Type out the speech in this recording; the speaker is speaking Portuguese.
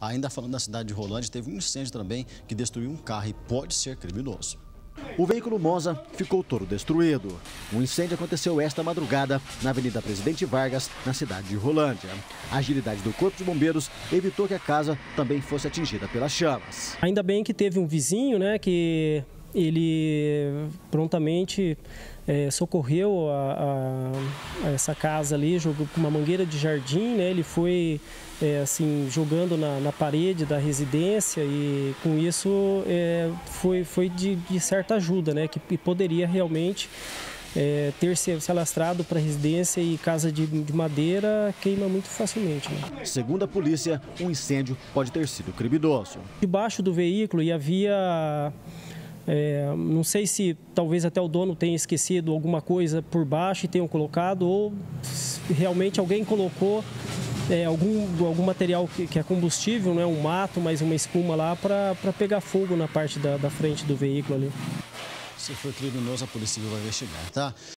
Ainda falando da cidade de Rolante, teve um incêndio também que destruiu um carro e pode ser criminoso. O veículo Monza ficou todo destruído. Um incêndio aconteceu esta madrugada na Avenida Presidente Vargas, na cidade de Rolândia. A agilidade do Corpo de Bombeiros evitou que a casa também fosse atingida pelas chamas. Ainda bem que teve um vizinho, né, que ele prontamente é, socorreu a, a, a, essa casa ali, jogou com uma mangueira de jardim, né? Ele foi é, assim jogando na, na, parede da residência e com isso é, foi, foi de, de, certa ajuda, né? Que poderia realmente é, ter se, se alastrado para residência e casa de, de, madeira queima muito facilmente. Né? Segundo a polícia, um incêndio pode ter sido criminoso. Debaixo do veículo e havia é, não sei se talvez até o dono tenha esquecido alguma coisa por baixo e tenham colocado, ou realmente alguém colocou é, algum, algum material que, que, é combustível, né, um mato, mais uma espuma lá, para pegar fogo na parte da, da frente do veículo ali. Se for criminoso, a polícia vai investigar, tá?